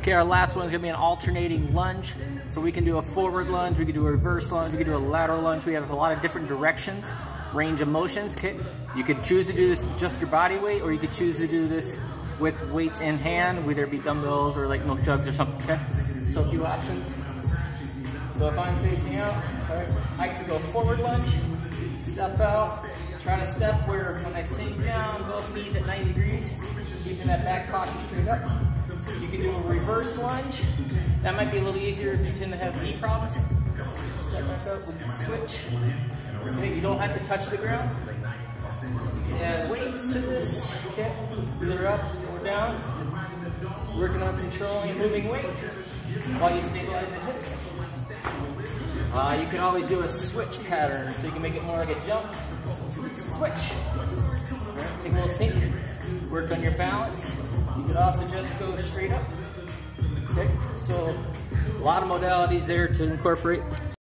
Okay, our last one is gonna be an alternating lunge. So we can do a forward lunge, we can do a reverse lunge, we can do a lateral lunge. We have a lot of different directions, range of motions. You could choose to do this with just your body weight, or you could choose to do this with weights in hand, whether it be dumbbells or like milk jugs or something. Okay, so a few options. So if I'm facing out, I can go forward lunge, step out, try to step where when I sink down, both knees at 90 degrees, keeping that back posture straight up. You can do a reverse lunge. That might be a little easier if you tend to have knee problems. Step back up, we can switch. Okay, you don't have to touch the ground. Add weights to this, okay, either up or down. Working on controlling and moving weight while you stabilize the hips. Uh, you can always do a switch pattern, so you can make it more like a jump. Switch. Right, take a little sink. Work on your balance. You could also just go straight up. Okay, so a lot of modalities there to incorporate.